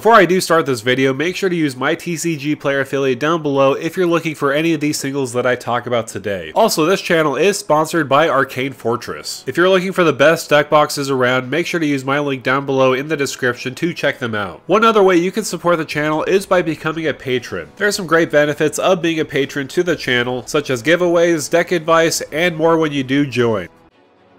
Before I do start this video, make sure to use my TCG player affiliate down below if you're looking for any of these singles that I talk about today. Also, this channel is sponsored by Arcane Fortress. If you're looking for the best deck boxes around, make sure to use my link down below in the description to check them out. One other way you can support the channel is by becoming a patron. There are some great benefits of being a patron to the channel, such as giveaways, deck advice, and more when you do join.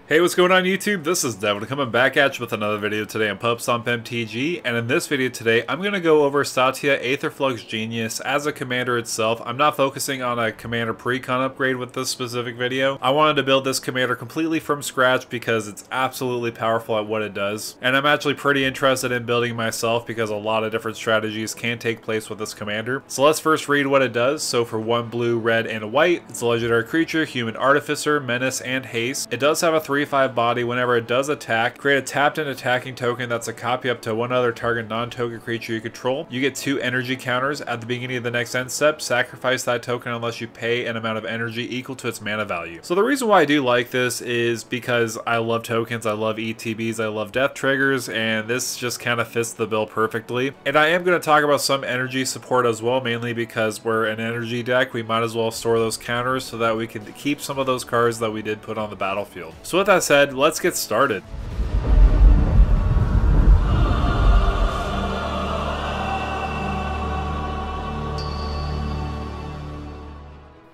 Hey, what's going on YouTube? This is Devin coming back at you with another video today on PubStomp MTG, and in this video today, I'm going to go over Satya Aetherflux Genius as a commander itself. I'm not focusing on a commander pre-con upgrade with this specific video. I wanted to build this commander completely from scratch because it's absolutely powerful at what it does, and I'm actually pretty interested in building myself because a lot of different strategies can take place with this commander. So let's first read what it does. So for one blue, red, and white, it's a legendary creature, human artificer, menace, and haste. It does have a 3 3-5 body whenever it does attack. Create a tapped and attacking token that's a copy up to one other target non-token creature you control. You get two energy counters at the beginning of the next end step. Sacrifice that token unless you pay an amount of energy equal to its mana value. So the reason why I do like this is because I love tokens, I love ETBs, I love death triggers, and this just kind of fits the bill perfectly. And I am going to talk about some energy support as well, mainly because we're an energy deck. We might as well store those counters so that we can keep some of those cards that we did put on the battlefield. So with that said, let's get started.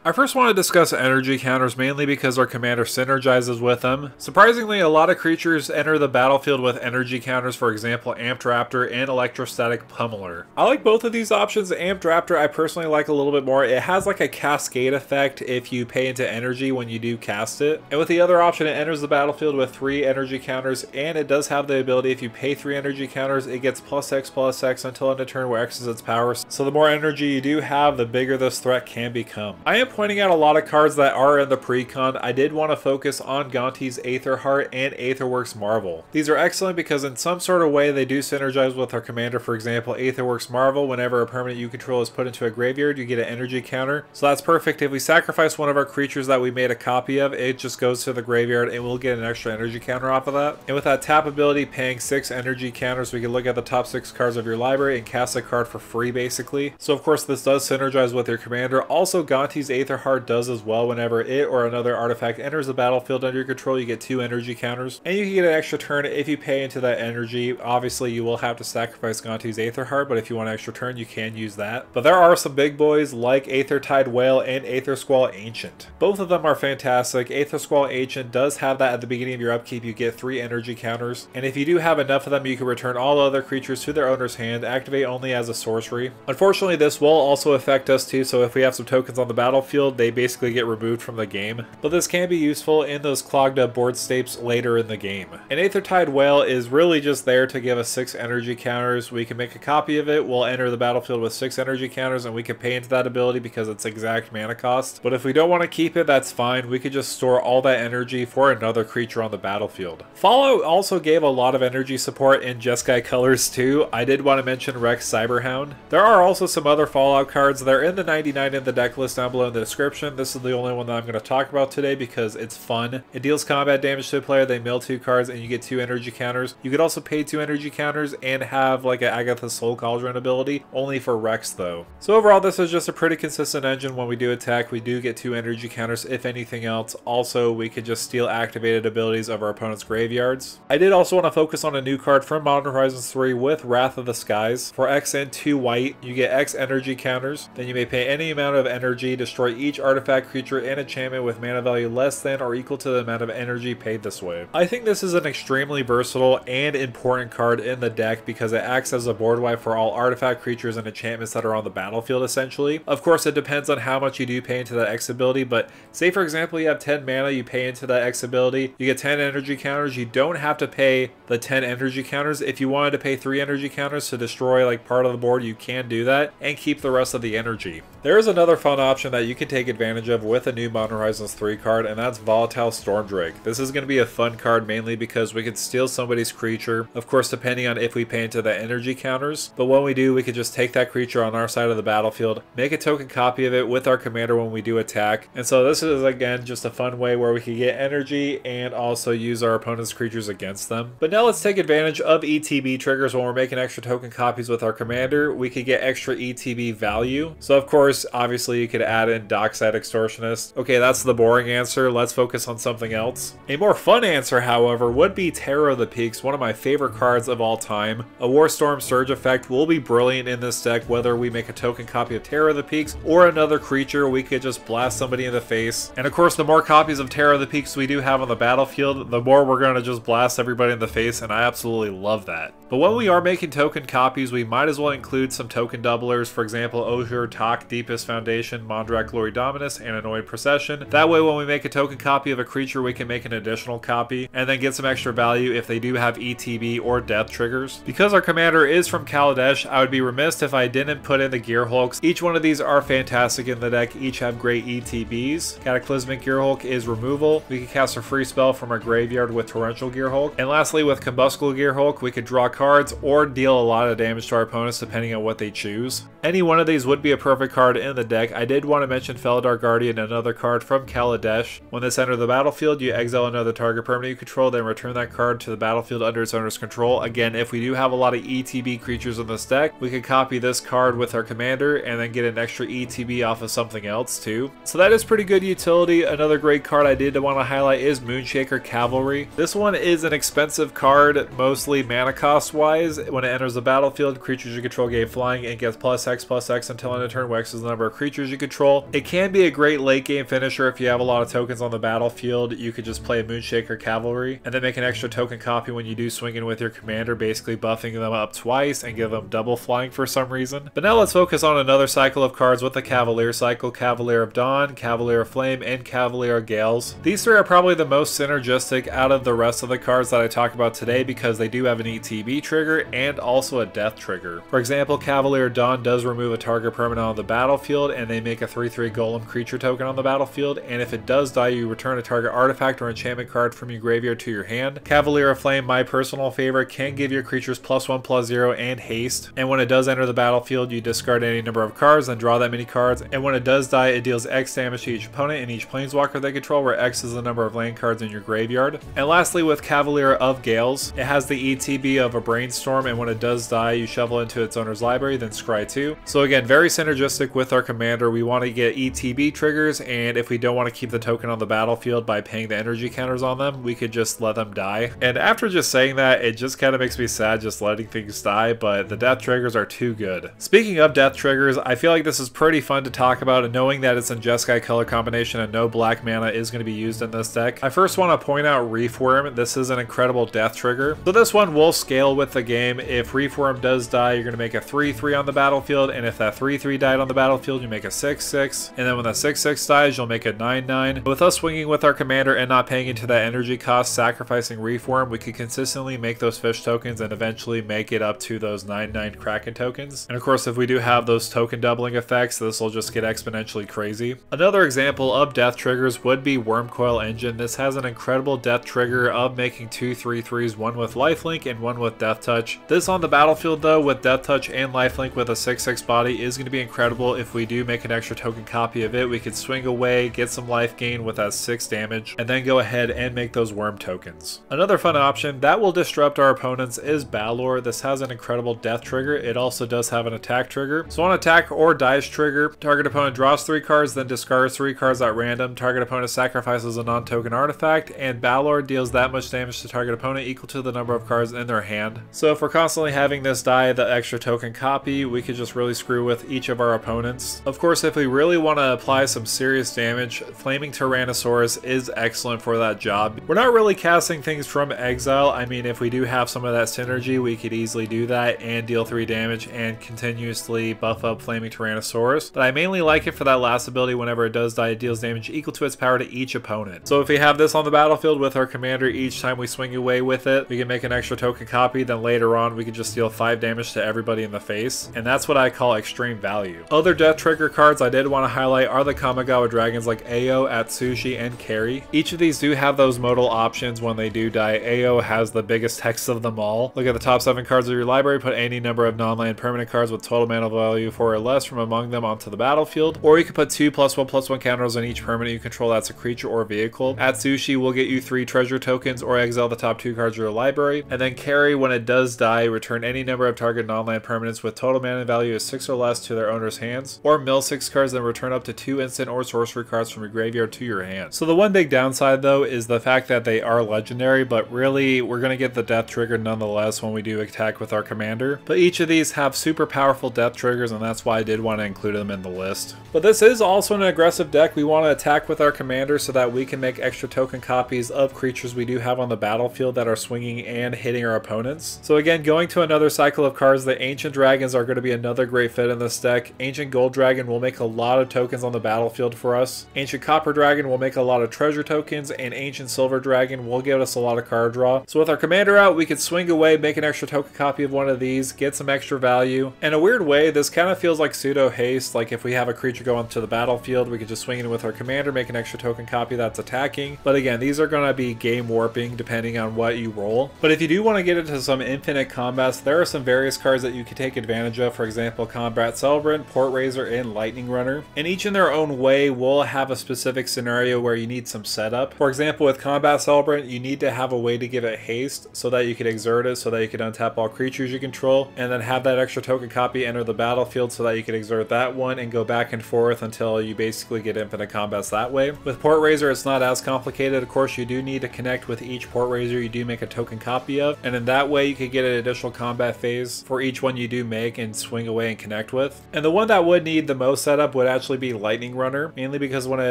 I first want to discuss energy counters mainly because our commander synergizes with them. Surprisingly, a lot of creatures enter the battlefield with energy counters, for example Amped and Electrostatic Pummeler. I like both of these options. Amped I personally like a little bit more. It has like a cascade effect if you pay into energy when you do cast it. And with the other option, it enters the battlefield with three energy counters and it does have the ability if you pay three energy counters, it gets plus X plus X until end of turn where X is its power. So the more energy you do have, the bigger this threat can become. I am pointing out a lot of cards that are in the pre-con, I did want to focus on Gonti's Aetherheart and Aetherworks Marvel. These are excellent because in some sort of way they do synergize with our commander. For example, Aetherworks Marvel, whenever a permanent you control is put into a graveyard, you get an energy counter. So that's perfect. If we sacrifice one of our creatures that we made a copy of, it just goes to the graveyard and we'll get an extra energy counter off of that. And with that tap ability, paying six energy counters, we can look at the top six cards of your library and cast a card for free, basically. So of course, this does synergize with your commander. Also, Gonti's Aetherheart does as well. Whenever it or another artifact enters the battlefield under your control, you get two energy counters. And you can get an extra turn if you pay into that energy. Obviously, you will have to sacrifice Gonti's Aetherheart, but if you want an extra turn, you can use that. But there are some big boys like Aethertide Whale and Aethersquall Ancient. Both of them are fantastic. Aethersquall Ancient does have that at the beginning of your upkeep. You get three energy counters. And if you do have enough of them, you can return all other creatures to their owner's hand, activate only as a sorcery. Unfortunately, this will also affect us too, so if we have some tokens on the battlefield, they basically get removed from the game, but this can be useful in those clogged up board states later in the game. An Aethertide Whale is really just there to give us 6 energy counters. We can make a copy of it, we'll enter the battlefield with 6 energy counters, and we can pay into that ability because it's exact mana cost. But if we don't want to keep it, that's fine. We could just store all that energy for another creature on the battlefield. Fallout also gave a lot of energy support in Jeskai colors too. I did want to mention Rex Cyberhound. There are also some other Fallout cards. They're in the 99 in the deck list down below in the description. This is the only one that I'm going to talk about today because it's fun. It deals combat damage to a player, they mill two cards, and you get two energy counters. You could also pay two energy counters and have like an Agatha Soul Cauldron ability, only for Rex though. So overall, this is just a pretty consistent engine. When we do attack, we do get two energy counters if anything else. Also, we could just steal activated abilities of our opponent's graveyards. I did also want to focus on a new card from Modern Horizons 3 with Wrath of the Skies. For X and 2 white, you get X energy counters. Then you may pay any amount of energy, destroy each artifact, creature, and enchantment with mana value less than or equal to the amount of energy paid this way. I think this is an extremely versatile and important card in the deck because it acts as a board wipe for all artifact creatures and enchantments that are on the battlefield essentially. Of course it depends on how much you do pay into that X ability, but say for example you have 10 mana, you pay into that X ability, you get 10 energy counters, you don't have to pay the 10 energy counters. If you wanted to pay 3 energy counters to destroy like part of the board, you can do that and keep the rest of the energy. There is another fun option that you can take advantage of with a new Modern Horizons 3 card, and that's Volatile Stormdrake. This is going to be a fun card mainly because we can steal somebody's creature, of course depending on if we pay into the energy counters, but when we do, we can just take that creature on our side of the battlefield, make a token copy of it with our commander when we do attack, and so this is again just a fun way where we can get energy and also use our opponent's creatures against them. But now let's take advantage of ETB triggers when we're making extra token copies with our commander. We could get extra ETB value. So of course, obviously you could add in Dockside Extortionist. Okay, that's the boring answer. Let's focus on something else. A more fun answer, however, would be Terror of the Peaks, one of my favorite cards of all time. A Warstorm Surge effect will be brilliant in this deck, whether we make a token copy of Terror of the Peaks or another creature, we could just blast somebody in the face. And of course, the more copies of Terror of the Peaks we do have on the battlefield, the more we're going to just blast everybody in the face, and I absolutely love that. But when we are making token copies, we might as well include some token doublers, for example, Ojer, Taq, Deepest Foundation, Mondrak Glory Dominus, and Anointed Procession. That way when we make a token copy of a creature, we can make an additional copy, and then get some extra value if they do have ETB or death triggers. Because our commander is from Kaladesh, I would be remiss if I didn't put in the Gearhulks. Each one of these are fantastic in the deck, each have great ETBs. Cataclysmic Gearhulk is removal. We can cast a free spell from our graveyard with Torrential Gearhulk. And lastly, with Combustible Gearhulk, we could draw cards or deal a lot of damage to our opponents depending on what they choose. Any one of these would be a perfect card in the deck. I did want to mention Felidar Guardian, another card from Kaladesh. When this enters the battlefield, you exile another target permanent you control, then return that card to the battlefield under its owner's control. Again, if we do have a lot of ETB creatures in this deck, we could copy this card with our commander and then get an extra ETB off of something else too. So that is pretty good utility. Another great card I did want to highlight is Moonshaker Cavalry. This one is an expensive card, mostly mana cost wise. When it enters the battlefield, creatures you control gain flying and gets plus X plus X until end of turn, where X is the number of creatures you control. It can be a great late game finisher if you have a lot of tokens on the battlefield. You could just play a Moonshaker Cavalry and then make an extra token copy when you do swing in with your commander, basically buffing them up twice and give them double flying for some reason. But now let's focus on another cycle of cards with the Cavalier cycle, Cavalier of Dawn, Cavalier of Flame, and Cavalier of Gales. These three are probably the most synergistic out of the rest of the cards that I talk about today because they do have an ETB trigger and also a death trigger. For example, Cavalier Dawn does remove a target permanent on the battlefield and they make a 3-3 golem creature token on the battlefield and if it does die you return a target artifact or enchantment card from your graveyard to your hand. Cavalier of Flame, my personal favorite, can give your creatures plus 1 plus 0 and haste and when it does enter the battlefield you discard any number of cards and draw that many cards and when it does die it deals X damage to each opponent and each planeswalker they control where X is the number of land cards in your graveyard. And lastly with Cavalier of Gales, it has the ETB of a Brainstorm and when it does die you shovel into its owner's library then scry 2. So again very synergistic with our commander. We want to get ETB triggers and if we don't want to keep the token on the battlefield by paying the energy counters on them we could just let them die. And after just saying that it just kind of makes me sad just letting things die but the death triggers are too good. Speaking of death triggers I feel like this is pretty fun to talk about and knowing that it's in Jeskai color combination and no black mana is going to be used in this deck. I first want to point out Reefworm. This is an incredible death trigger. So this one will scale with the game. If Reefworm does die, you're going to make a 3-3 on the battlefield, and if that 3-3 died on the battlefield, you make a 6-6, and then when the 6-6 dies, you'll make a 9-9. With us swinging with our commander and not paying into that energy cost, sacrificing Reefworm, we can consistently make those fish tokens and eventually make it up to those 9-9 Kraken tokens. And of course, if we do have those token doubling effects, this will just get exponentially crazy. Another example of death triggers would be Wurmcoil Engine. This has an incredible death trigger of making two 3-3s, one with lifelink and one with deathtouch. This on the battlefield though, with deathtouch and lifelink with a 6-6 body is going to be incredible. If we do make an extra token copy of it, we could swing away, get some life gain with that 6 damage, and then go ahead and make those worm tokens. Another fun option that will disrupt our opponents is Balor. This has an incredible death trigger. It also does have an attack trigger. So on attack or dice trigger, target opponent draws 3 cards, then discards 3 cards at random. Target opponent sacrifices a non-token artifact, and Balor deals that much damage to target opponent equal to the number of cards in their hand. So if we're constantly having this die the extra token copy, we could just really screw with each of our opponents. Of course, if we really want to apply some serious damage, Flaming Tyrannosaurus is excellent for that job. We're not really casting things from exile. I mean, if we do have some of that synergy, we could easily do that and deal 3 damage and continuously buff up Flaming Tyrannosaurus. But I mainly like it for that last ability whenever it does die, it deals damage equal to its power to each opponent. So if we have this on the battlefield with our commander, each time we swing away with it, we can make an extra token copy, then later on we can just deal 5 damage to everybody in the face. And that's what I call extreme value. Other death trigger cards I did want to to highlight are the Kamigawa dragons like Ao, Atsushi, and Kairi. Each of these do have those modal options when they do die. Ao has the biggest text of them all. Look at the top 7 cards of your library, put any number of non-land permanent cards with total mana value 4 or less from among them onto the battlefield, or you can put 2 plus 1 plus 1 counters on each permanent you control that's a creature or vehicle. Atsushi will get you 3 treasure tokens or exile the top 2 cards of your library, and then Kairi, when it does die, return any number of target non-land permanents with total mana value of 6 or less to their owner's hands, or mill 6 cards and return up to 2 instant or sorcery cards from your graveyard to your hand. So the one big downside though is the fact that they are legendary, but really we're going to get the death trigger nonetheless when we do attack with our commander. But each of these have super powerful death triggers and that's why I did want to include them in the list. But this is also an aggressive deck. We want to attack with our commander so that we can make extra token copies of creatures we do have on the battlefield that are swinging and hitting our opponents. So again, going to another cycle of cards, the Ancient Dragons are going to be another great fit in this deck. Ancient Gold Dragon will make a lot of tokens on the battlefield for us. Ancient Copper Dragon will make a lot of treasure tokens, and Ancient Silver Dragon will give us a lot of card draw. So with our commander out, we could swing away, make an extra token copy of one of these, get some extra value. In a weird way, this kind of feels like pseudo haste, like if we have a creature go onto the battlefield, we could just swing in with our commander, make an extra token copy that's attacking. But again, these are going to be game warping depending on what you roll. But if you do want to get into some infinite combats, there are some various cards that you can take advantage of. For example, Combat Celebrant, Port Razer, and Lightning Runner. And each in their own way will have a specific scenario where you need some setup. For example, with Combat Celebrant, you need to have a way to give it haste so that you can exert it, so that you can untap all creatures you control, and then have that extra token copy enter the battlefield so that you can exert that one and go back and forth until you basically get infinite combats that way. With Port Razer, it's not as complicated. Of course, you do need to connect with each Port Razer you do make a token copy of, and in that way you could get an additional combat phase for each one you do make and swing away and connect with. And the one that would need the most setup would actually be Lightning Runner, mainly because when it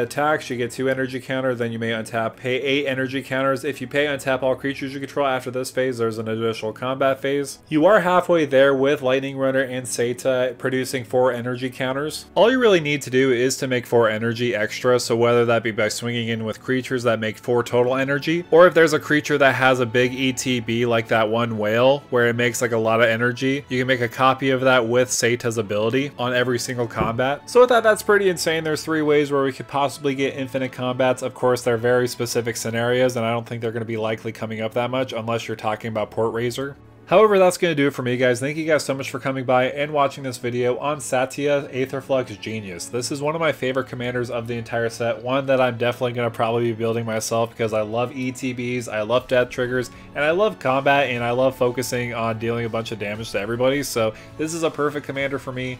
attacks, you get two energy counters, then you may untap, pay eight energy counters. If you pay untap all creatures you control after this phase, there's an additional combat phase. You are halfway there with Lightning Runner and Satya producing four energy counters. All you really need to do is to make four energy extra, so whether that be by swinging in with creatures that make four total energy, or if there's a creature that has a big ETB like that one whale, where it makes like a lot of energy, you can make a copy of that with Satya's ability on every single combat. So with that, that's pretty insane. There's three ways where we could possibly get infinite combats. Of course, they're very specific scenarios, and I don't think they're going to be likely coming up that much unless you're talking about Port Razer. However, that's going to do it for me, guys. Thank you guys so much for coming by and watching this video on Satya Aetherflux Genius. This is one of my favorite commanders of the entire set, one that I'm definitely going to probably be building myself because I love ETBs, I love death triggers, and I love combat, and I love focusing on dealing a bunch of damage to everybody, so this is a perfect commander for me.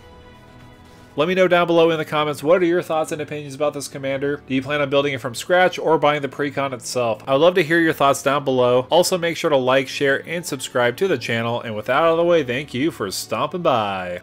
Let me know down below in the comments what are your thoughts and opinions about this commander. Do you plan on building it from scratch or buying the precon itself? I would love to hear your thoughts down below. Also make sure to like, share, and subscribe to the channel. And with that out of the way, thank you for stomping by.